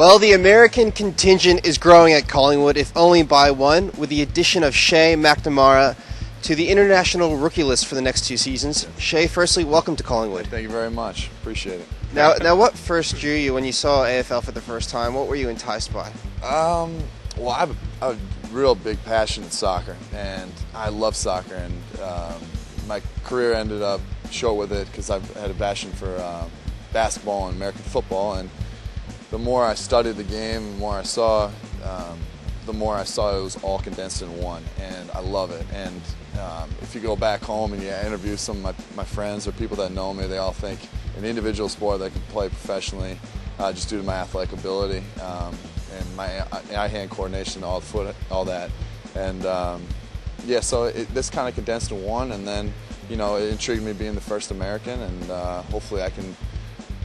Well, the American contingent is growing at Collingwood, if only by one, with the addition of Shae McNamara to the international rookie list for the next two seasons. Shae, firstly, welcome to Collingwood. Thank you very much. Appreciate it. Now, now, what first drew you when you saw AFL for the first time? What were you enticed by? Um, well, I have, a, a real big passion in soccer, and I love soccer, and um, my career ended up short with it because I've had a passion for uh, basketball and American football, and the more I studied the game, the more I saw, um, the more I saw it was all condensed in one, and I love it. And um, if you go back home and you interview some of my, my friends or people that know me, they all think an individual sport that I could play professionally uh, just due to my athletic ability um, and my eye-hand coordination, all foot, all that. And um, yeah, so it, this kind of condensed in one, and then you know it intrigued me being the first American, and uh, hopefully I can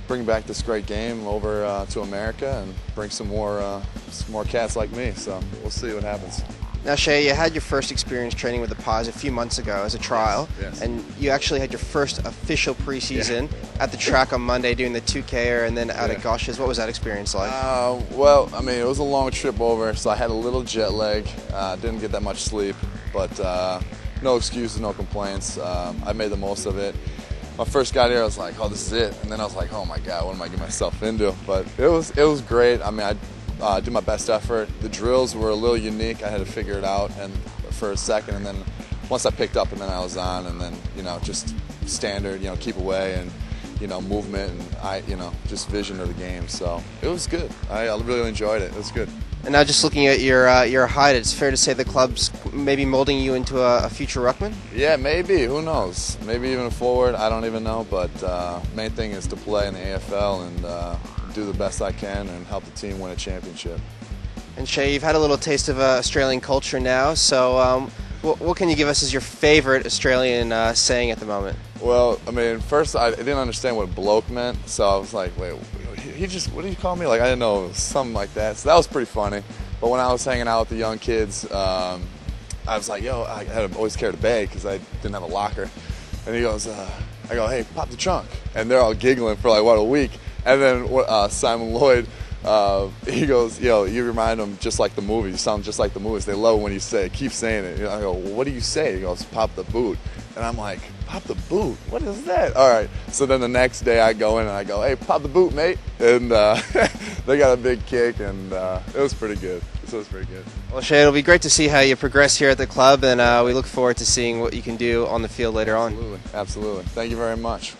bring back this great game over uh, to America and bring some more uh, some more cats like me. So we'll see what happens. Now, Shae, you had your first experience training with the Pies a few months ago as a trial, yes, yes. and you actually had your first official preseason yeah. at the track on Monday doing the 2K and then out yeah. at Gosch's. What was that experience like? Uh, well, I mean, it was a long trip over, so I had a little jet lag. Uh, didn't get that much sleep, but uh, no excuses, no complaints. Um, I made the most of it my first got here, I was like, oh, this is it. And then I was like, oh my God, what am I getting myself into? But it was it was great. I mean, I uh, did my best effort. The drills were a little unique. I had to figure it out and for a second, and then once I picked up, and then I was on, and then you know just standard, you know, keep away and you know movement and I, you know, just vision of the game. So it was good. I, I really enjoyed it. It was good. And now, just looking at your uh, your height, it's fair to say the club's maybe molding you into a, a, future ruckman. Yeah, maybe. Who knows? Maybe even a forward. I don't even know. But uh, main thing is to play in the AFL and uh, do the best I can and help the team win a championship. And Shae, you've had a little taste of uh, Australian culture now. So, um, what, what, can you give us as your favorite Australian uh, saying at the moment? Well, I mean, first I didn't understand what bloke meant, so I was like, wait he just what did you call me? Like I didn't know something like that. So that was pretty funny. But when I was hanging out with the young kids, um, I was like, yo, I had always carried a bag because I didn't have a locker. And he goes, uh, I go, hey, pop the trunk. And they're all giggling for like what a week. And then uh, Simon Lloyd, uh, he goes, yo, you remind them just like the movies. You sound just like the movies. They love when you say, keep saying it. I go, well, what do you say? He goes, pop the boot. And I'm like, pop the boot? What is that? All right. So then the next day I go in and I go, hey, pop the boot, mate. And uh, they got a big kick, and uh, it was pretty good. So it was pretty good. Well, Shae, it'll be great to see how you progress here at the club, and uh, we look forward to seeing what you can do on the field later Absolutely. on. Absolutely. Absolutely. Thank you very much.